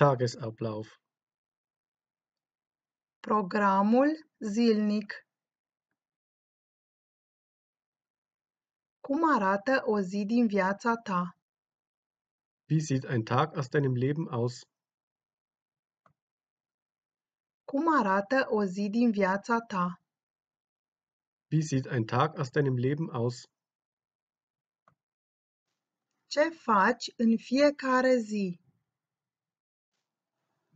Tagesablauf Programul zilnic Cum arată o zi din viața ta? Wie sieht ein Tag aus deinem Leben aus? Cum arată o zi din viața ta? Wie sieht ein Tag aus deinem Leben aus? Ce faci în fiecare zi?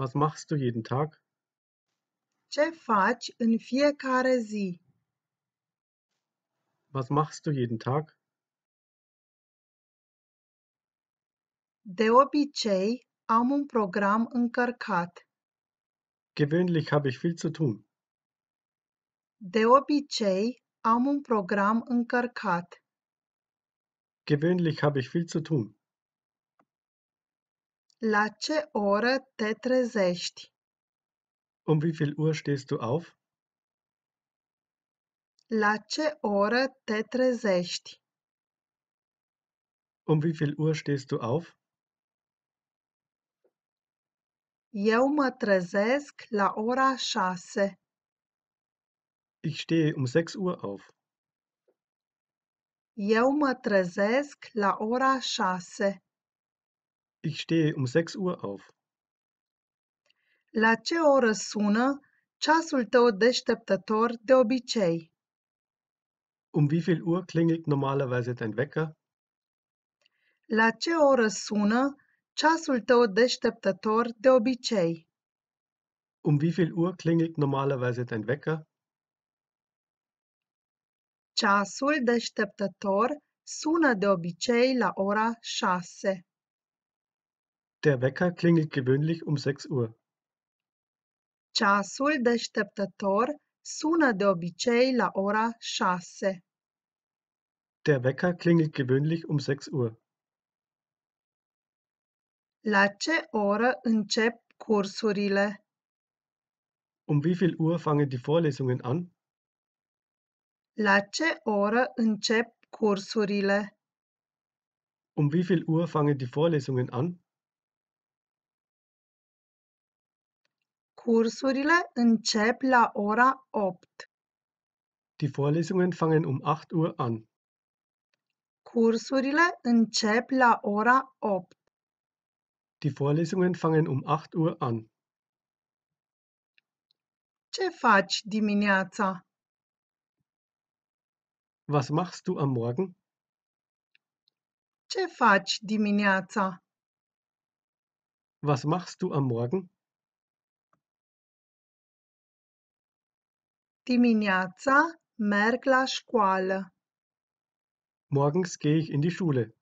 Was machst du jeden Tag? Ce faci în fiecare zi? Was machst du jeden Tag? De obicei, am un program încărcat. Gewöhnlich habe ich viel zu tun. De obicei, am un program încărcat. Gewöhnlich habe ich viel zu tun. La ce oră te trezești? Um wie viel Uhr stehst du auf? La ce oră te trezești? Um wie viel Uhr stehst du auf? Eu mă trezesc la ora șase. Ich stehe um 6 Uhr auf. Eu mă trezesc la ora șase. Ich stehe um 6 Uhr auf. La ce oră sună ceasul tău deșteptător de obicei? Um wie viel Uhr klingelt normalerweise dein Wecker? La ce oră sună ceasul tău deșteptător de obicei? Um wie viel Uhr klingelt normalerweise dein Wecker? Ceasul deșteptător sună de obicei la ora șase. Der Wecker klingelt gewöhnlich um 6 Uhr. Ceasul deșteptător sună de obicei la ora șase. Der Wecker klingelt gewöhnlich um 6 Uhr. La ce oră încep cursurile? Um wie viel Uhr fangen die Vorlesungen an? La ce oră încep cursurile? Um wie viel Uhr fangen die Vorlesungen an? Cursurile încep la ora 8. Die Vorlesungen fangen um 8 Uhr an. Cursurile încep la ora 8. Die Vorlesungen fangen um 8 Uhr an. Ce faci dimineața? Was machst du am Morgen? Ce faci dimineața? Was machst du am Morgen? Dimineața merg la școală. Morgens gehe ich in die Schule.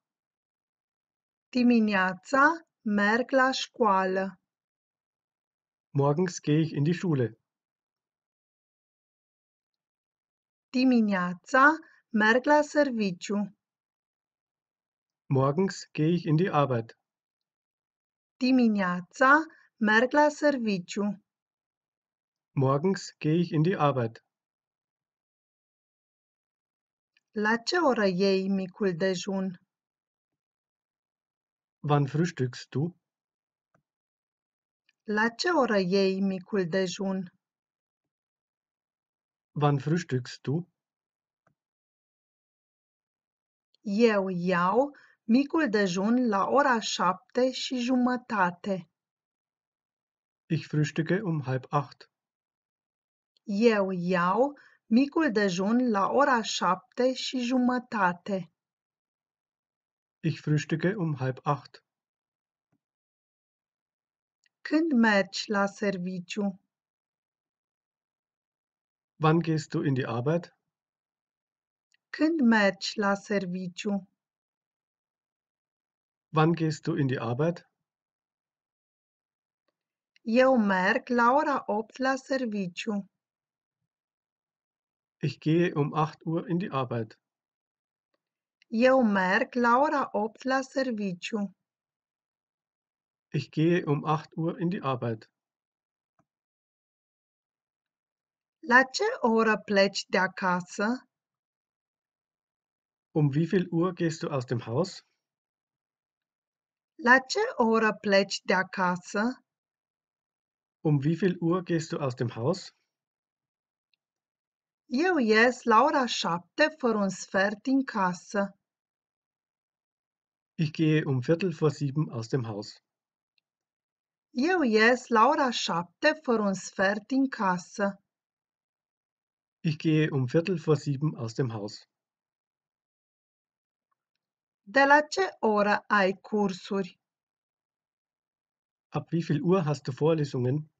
Dimineața merg la școală. Morgens gehe ich in die Schule. Dimineața merg la serviciu. Morgens gehe ich in die Arbeit. Dimineața merg la serviciu. Morgens gehe ich in die Arbeit. La ce oră iei micul dejun? Wann frühstückst du? La ce oră iei micul dejun? Wann frühstückst du? Eu iau micul dejun la ora șapte și jumătate. Ich frühstücke um halb acht. Eu iau micul dejun la ora șapte și jumătate. Ich frühstücke um halb acht. Când mergi la serviciu? Wann gehst du in die Arbeit? Când mergi la serviciu? Wann gehst du in die Arbeit? Eu merg la ora 8 la serviciu. Ich gehe um 8 Uhr in die Arbeit. Eu merg la ora 8 la serviciu. Ich gehe um 8 Uhr in die Arbeit. La ce oră pleci de acasă? Um wie viel Uhr gehst du aus dem Haus? La ce oră pleci de acasă? Um wie viel Uhr gehst du aus dem Haus? Eu ies la ora șapte fără un sfert din casă. Ich gehe um Viertel vor sieben aus dem Haus. Eu ies la ora șapte fără un sfert din casă. Ich gehe um Viertel vor sieben aus dem Haus. De la ce oră ai cursuri? Ab wie viel Uhr hast du Vorlesungen?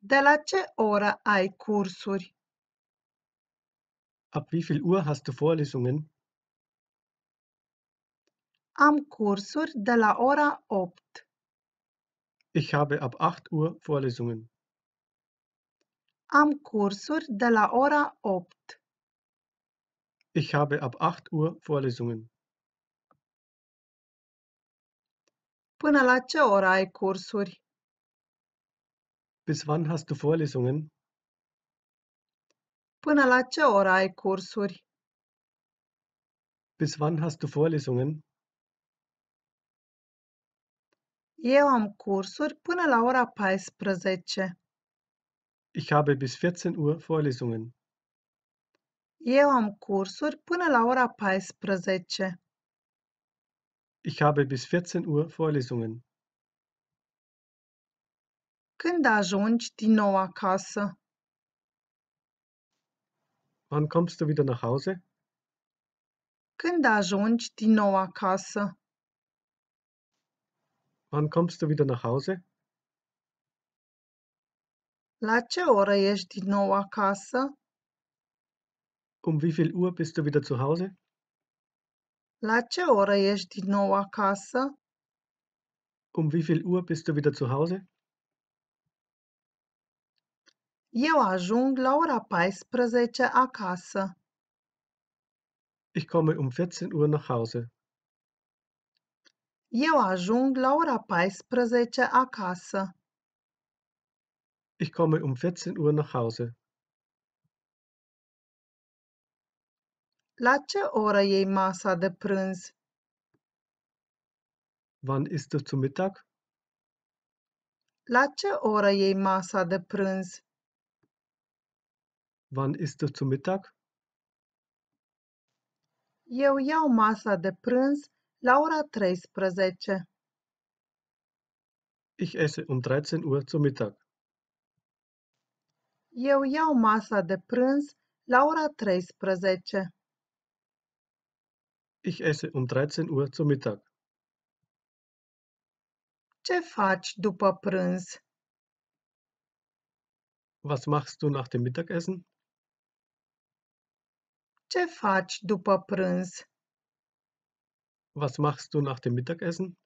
De la ce oră ai cursuri? Ab wie viel Uhr hast du Vorlesungen? Am cursuri de la ora 8. Ich habe ab 8 Uhr Vorlesungen. Am cursuri de la ora 8. Ich habe ab 8 Uhr Vorlesungen. Până la ce oră ai cursuri? Bis wann hast du Vorlesungen? Până la ce oră ai cursuri? Bis wann hast du Vorlesungen? Eu am cursuri până la ora 14. Ich habe bis 14 Uhr Vorlesungen. Eu am cursuri până la ora 14. Ich habe bis 14 Uhr Vorlesungen. Când ajungi din nou acasă? Wann kommst du wieder nach Hause? Când ajungi din nou acasă? Wann kommst du wieder nach Hause? La ce oră ești din nou acasă? Um wie viel Uhr bist du wieder zu Hause? La ce oră ești din nou acasă? Um wie viel Uhr bist du wieder zu Hause? Eu ajung la ora 14 acasă. Ich komme um 14 Uhr nach Hause. Eu ajung la ora 14 acasă. Ich komme um 14 Uhr nach Hause. La ce oră iei masa de prânz? Wann isst du zu Mittag? La ce oră iei masa de prânz? Wann isst du zu Mittag? Eu iau masa de prânz la ora 13. Ich esse um 13 Uhr zu Mittag. Eu iau masa de prânz la ora 13. Ich esse um 13 Uhr zu Mittag. Ce faci după prânz? Was machst du nach dem Mittagessen? Ce faci după prânz? Was machst du nach dem Mittagessen?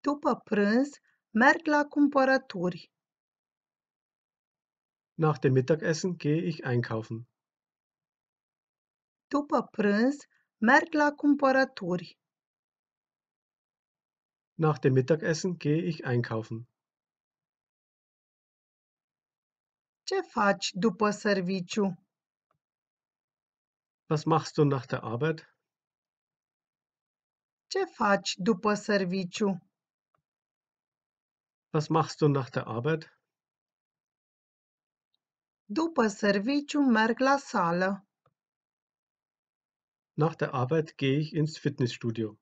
După prânz merg la cumpărături. Nach dem Mittagessen gehe ich einkaufen. După prânz merg la cumpărături. Nach dem Mittagessen gehe ich einkaufen. Ce faci după serviciu? Was machst du nach der Arbeit? Ce faci după serviciu? Was machst du nach der Arbeit? După serviciu merg la sală. Nach der Arbeit gehe ich ins Fitnessstudio.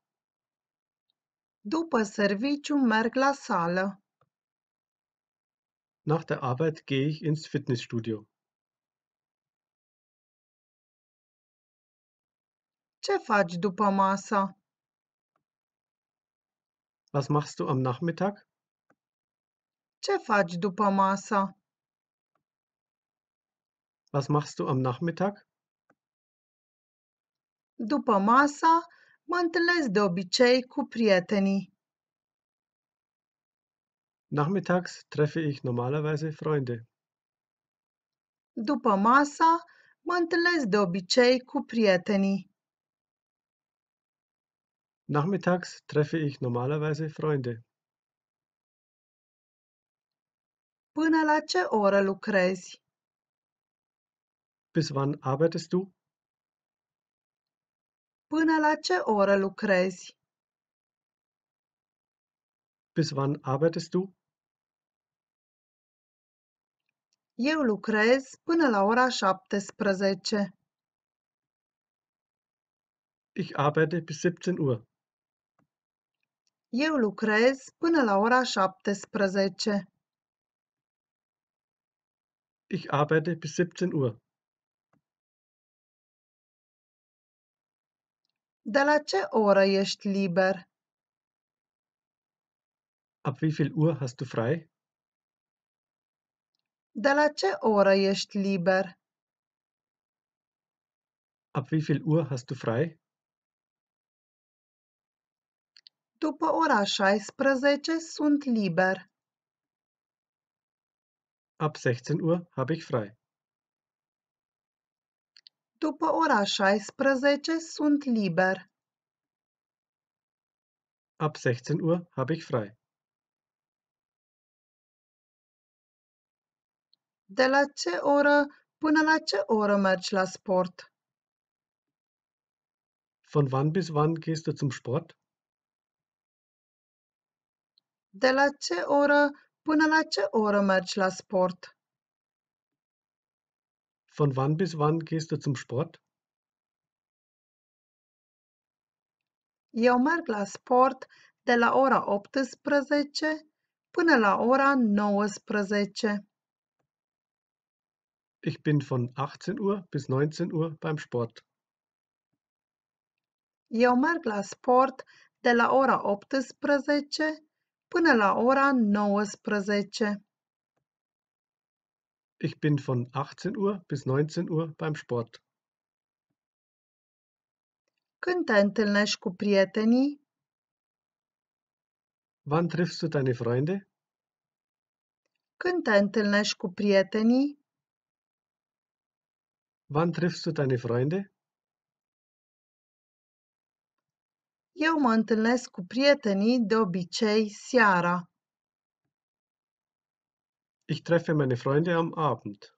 După serviciu merg la sală. Nach der Arbeit gehe ich ins Fitnessstudio. Ce faci după masa? Was machst du am Nachmittag? Ce faci după masa? Was machst du am Nachmittag? După masa mă întâlnesc de obicei cu prietenii. Nachmittags treffe ich normalerweise Freunde. După masa mă întâlnesc de obicei cu prietenii. Nachmittags treffe ich normalerweise Freunde. Până la ce oră lucrezi? Bis wann arbeitest du? Până la ce oră lucrezi? bis wann arbeitest du? Eu lucrez până la ora 17. Ich arbeite bis 17 Uhr. Eu lucrez până la ora 17. Ich arbeite bis 17 Uhr. De la ce oră ești liber? Ab wie viel Uhr hast du frei? De la ce oră ești liber? Ab wie viel Uhr hast du frei? După ora 16 sunt liber. Ab 16 Uhr habe ich frei. După ora 16 sunt liber. Ab 16 Uhr habe ich frei. De la ce oră până la ce oră mergi la sport? Von wann bis wann gehst du zum Sport? De la ce oră până la ce oră mergi la sport? Von wann bis wann gehst du zum Sport? Eu merg la sport de la ora 18 până la ora 19. Ich bin von 18 Uhr bis 19 Uhr beim Sport. Eu merg la sport de la ora 18 până la ora 19. Ich bin von 18 Uhr bis 19 Uhr beim Sport. Când te întâlnești cu prietenii? Wann triffst du deine Freunde? Când te întâlnești cu prietenii? Wann triffst du deine Freunde? Eu mă întâlnesc cu prietenii de obicei seara. Ich treffe meine Freunde am Abend.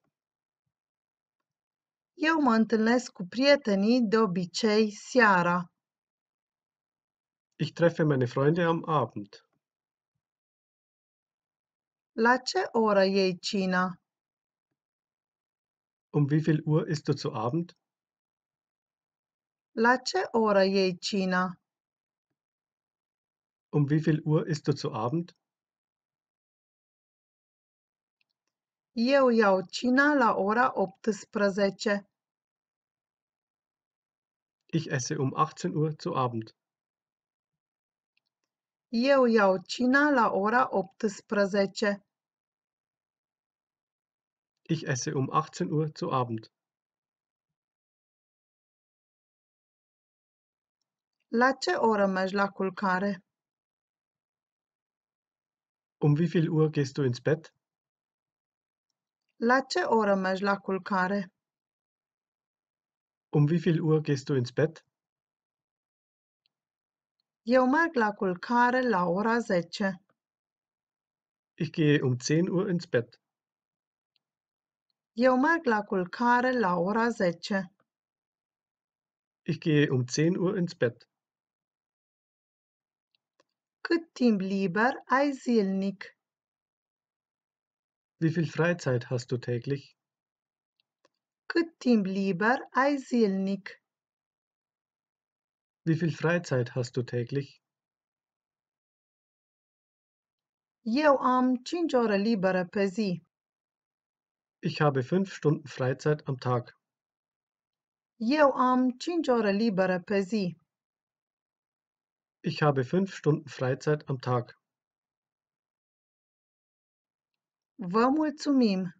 Eu mă întâlnesc cu prietenii de obicei seara. Ich treffe meine Freunde am Abend. La ce oră iei cina? Um wie viel Uhr isst du zu Abend? La ce oră iei cina? Um wie viel Uhr isst du zu Abend? Eu iau cina la ora 18. Ich esse um 18 Uhr zu Abend. Eu iau cina la ora 18. Ich esse um 18 Uhr zu Abend. La ce oră mergi la culcare? Um wie viel Uhr gehst du ins Bett? La ce oră mergi la culcare? Um wie viel Uhr gehst du ins Bett? Eu merg la culcare la ora 10. Ich gehe um 10 Uhr ins Bett. Eu merg la culcare la ora 10. Ich gehe um 10 Uhr ins Bett. Cât timp liber ai zilnic? Wie viel Freizeit hast du täglich? Cât timp liber ai zilnic? Wie viel Freizeit hast du täglich? Eu am 5 ore libere pe zi. Ich habe 5 Stunden Freizeit am Tag. Eu am 5 ore libere pe zi. Ich habe 5 Stunden Freizeit am Tag. Vă mulțumim!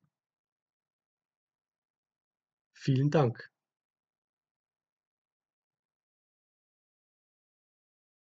Vielen Dank.